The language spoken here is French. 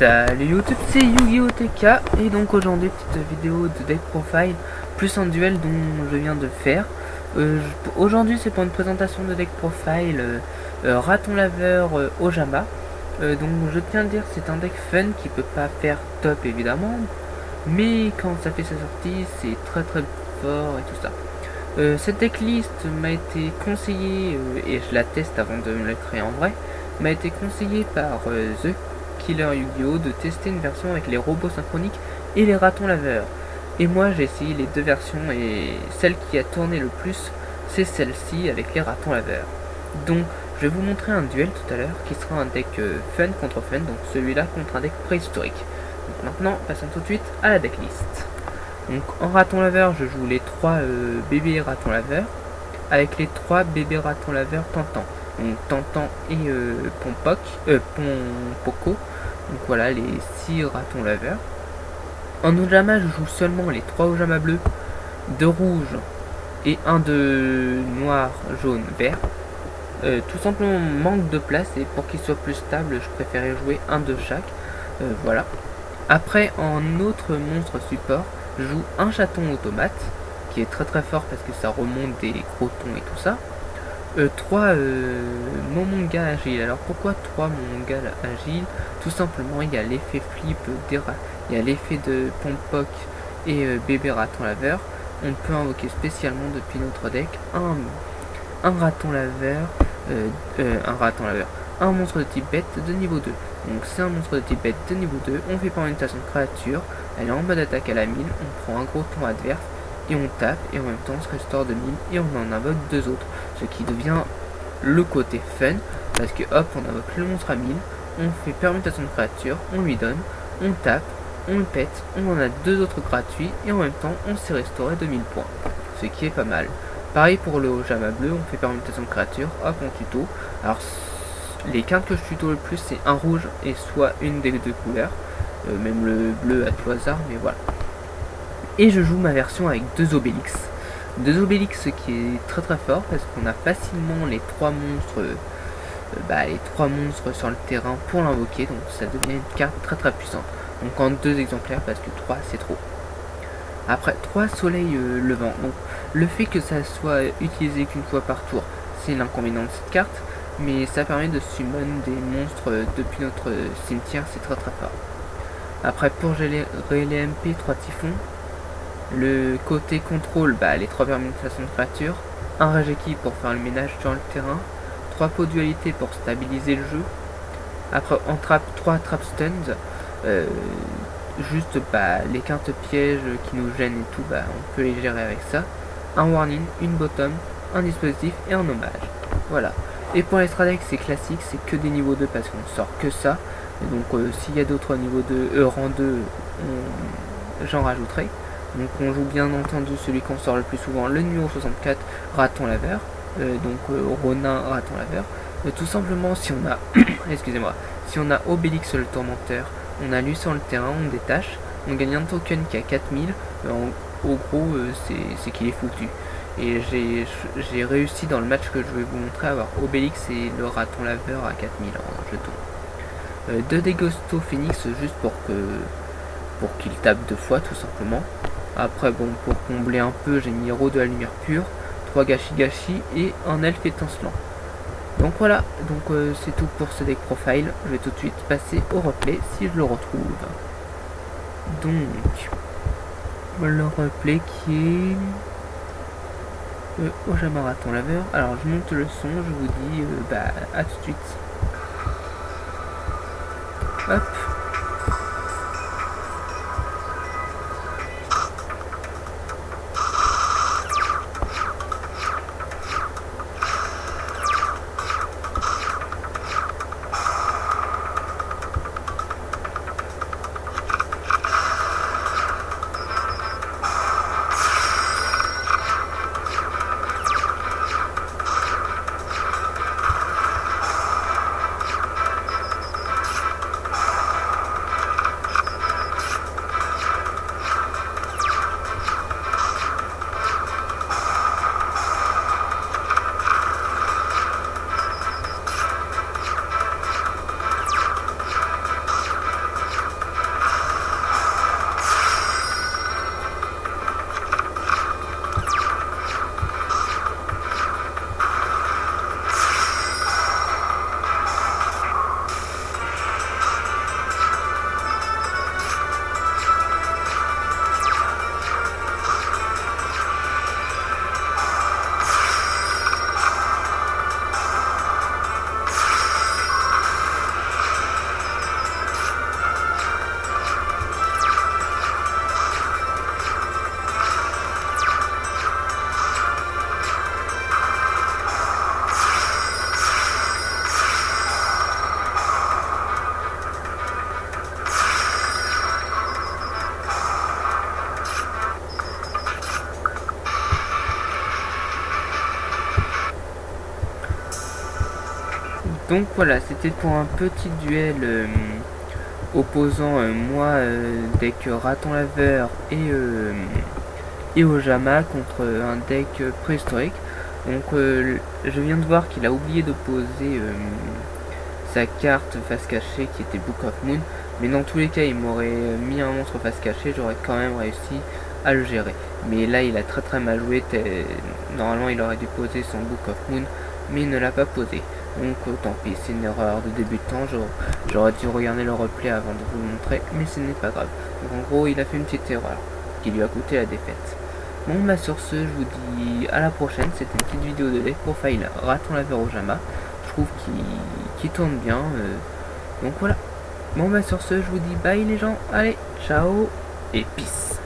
Salut YouTube, c'est Yu-Gi-Oh TK et donc aujourd'hui petite vidéo de deck profile plus un duel dont je viens de faire. Euh, aujourd'hui c'est pour une présentation de deck profile euh, euh, raton laveur Ojama. Donc je tiens à dire c'est un deck fun qui peut pas faire top évidemment, mais quand ça fait sa sortie c'est très très fort et tout ça. Cette decklist m'a été conseillée et je la teste avant de me la créer en vrai m'a été conseillée par The Killer Yu-Gi-Oh de tester une version avec les robots synchroniques et les ratons laveurs. Et moi j'ai essayé les deux versions et celle qui a tourné le plus c'est celle-ci avec les ratons laveurs. Donc je vais vous montrer un duel tout à l'heure qui sera un deck euh, fun contre fun, donc celui-là contre un deck préhistorique. Donc maintenant passons tout de suite à la decklist. Donc en raton laveur je joue les trois euh, bébés ratons laveurs avec les trois bébés ratons laveurs tentants. Donc Tantan et euh, Pompoc, euh, Pompoco. Donc voilà les 6 ratons laveurs. En Ojama, je joue seulement les 3 Ojama bleus, 2 rouges et un de noir, jaune, vert. Euh, tout simplement manque de place et pour qu'il soit plus stable, je préférais jouer un de chaque. Voilà. Après, en autre monstre support, je joue un chaton automate qui est très très fort parce que ça remonte des crotons et tout ça. 3 euh, agile. Alors pourquoi 3 Momonga agile Tout simplement, il y a l'effet flip des il y a l'effet de Pompoc et euh, bébé raton laveur. On peut invoquer spécialement depuis notre deck un, un raton laveur, euh, euh, un raton laveur, un monstre de type bête de niveau 2. Donc c'est un monstre de type bête de niveau 2, on fait par une station de créature, elle est en mode attaque à la mine, on prend un gros ton adverse et on tape et en même temps on se restaure de et on en invoque deux autres. Ce qui devient le côté fun parce que hop on invoque le monstre à mine, on fait permutation de créature, on lui donne, on tape, on le pète, on en a deux autres gratuits et en même temps on s'est restauré de 1000 points. Ce qui est pas mal. Pareil pour le Ojama bleu, on fait permutation de créature, hop on tuto. Alors les cartes que je tuto le plus c'est un rouge et soit une des deux couleurs. Euh, même le bleu à tout hasard, mais voilà. Et je joue ma version avec deux Obélix. Deux Obélix qui est très très fort parce qu'on a facilement les trois monstres euh, bah, les trois monstres sur le terrain pour l'invoquer, donc ça devient une carte très très puissante. Donc en deux exemplaires parce que 3 c'est trop. Après 3 soleil euh, levant. Donc le fait que ça soit utilisé qu'une fois par tour, c'est l'inconvénient de cette carte, mais ça permet de summon des monstres euh, depuis notre euh, cimetière, c'est très très fort. Après pour gérer les MP 3 typhons, le côté contrôle, bah, les 3 permutations de créatures, un Rajeki pour faire le ménage sur le terrain, 3 pots dualité pour stabiliser le jeu, après on trappe 3 trap stuns, euh, juste bah, les cartes pièges qui nous gênent et tout, bah, on peut les gérer avec ça, un warning, une bottom, un dispositif et un hommage. Voilà. Et pour les stradex c'est classique, c'est que des niveaux 2 parce qu'on sort que ça. Donc euh, s'il y a d'autres niveaux 2, euh, rang 2, on- j'en rajouterai. Donc on joue bien entendu celui qu'on sort le plus souvent, le numéro 64, raton laveur. Euh, donc euh, Ronin, raton laveur. Euh, tout simplement si on a, excusez-moi, si on a Obélix le tourmenteur, on a lui sur le terrain, on détache, on gagne un token qui a 4000, euh, en- au gros c'est qu'il est foutu. Et j'ai réussi dans le match que je vais vous montrer à avoir Obélix et le raton laveur à 4000 en jeton. Deux Degosto Phoenix juste pour que pour qu'il tape deux fois tout simplement. Après bon pour combler un peu j'ai mis héros de la lumière pure, 3 Gashi Gashi et un elfe étincelant. Donc voilà, donc euh, c'est tout pour ce deck profile. Je vais tout de suite passer au replay si je le retrouve. Donc le replay qui est euh, Raton Laveur. Alors je monte le son, je vous dis euh, bah à tout de suite. Hop. Donc voilà, c'était pour un petit duel euh, opposant euh, moi, euh, deck raton laveur et, et Ojama contre un deck préhistorique. Donc je viens de voir qu'il a oublié de poser sa carte face cachée qui était Book of Moon. Mais dans tous les cas, il m'aurait mis un monstre face cachée, j'aurais quand même réussi à le gérer. Mais là, il a très très mal joué. Normalement, il aurait dû poser son Book of Moon, mais il ne l'a pas posé. Donc tant pis, c'est une erreur de débutant, j'aurais dû regarder le replay avant de vous le montrer, mais ce n'est pas grave. Donc en gros, il a fait une petite erreur qui lui a coûté la défaite. Bon bah sur ce, je vous dis à la prochaine, c'était une petite vidéo de deck profile raton la Jama. Je trouve qu'il tourne bien, euh. donc voilà. Bon bah sur ce, je vous dis bye les gens, allez, ciao et peace